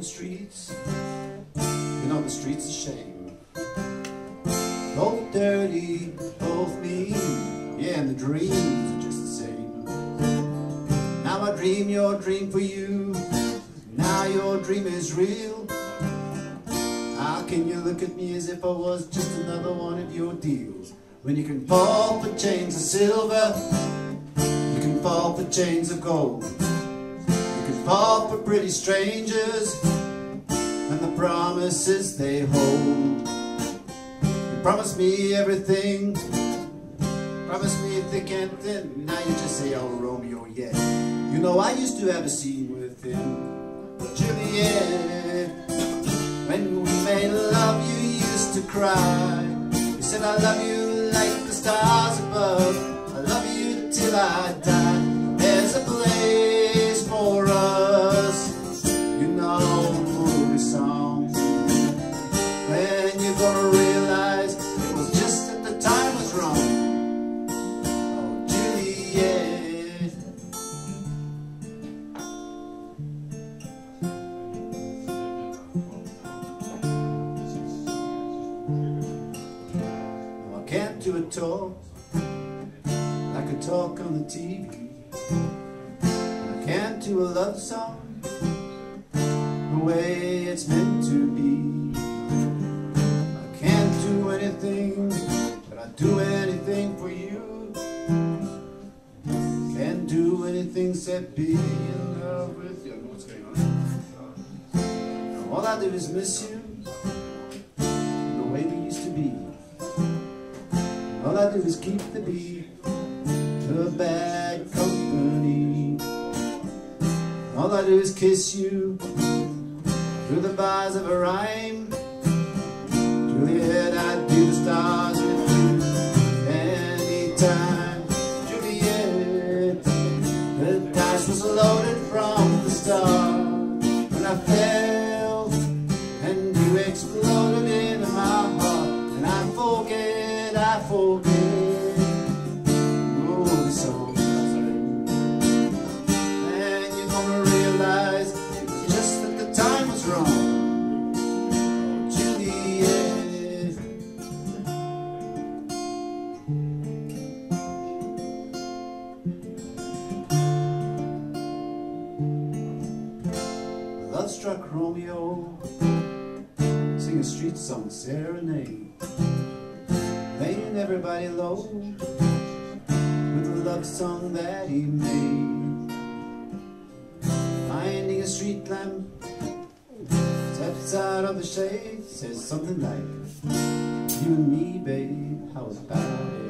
broken streets. You know the streets of shame. Both dirty, both mean. Yeah, and the dreams are just the same. Now I dream your dream for you. Now your dream is real. How can you look at me as if I was just another one of your deals? When you can fall for chains of silver, you can fall for chains of gold. Can for pretty strangers and the promises they hold. You promised me everything, promise me thick and thin. Now you just say, oh Romeo, yeah. You know I used to have a scene with him, Juliet. When we made love, you used to cry. You said I love you like the stars above. I love you till I die. Do a talk like a talk on the TV. I can't do a love song the way it's meant to be. I can't do anything, but I do anything for you. Can't do anything except be in love with you. I know what's going on. All I do is miss you I do is keep the beat to bad company. All I do is kiss you through the bars of a rhyme. Juliet, I'd do the stars with you anytime. Juliet, the dice was loaded from the start when I fell I forget. Oh, this song. And you're gonna realize just that the time was wrong. Juliet. Love struck Romeo, sing a street song serenade, laying everybody low with a love song that he made. Finding a street lamp, steps out of the shade, says something like, You and me, babe, how about it?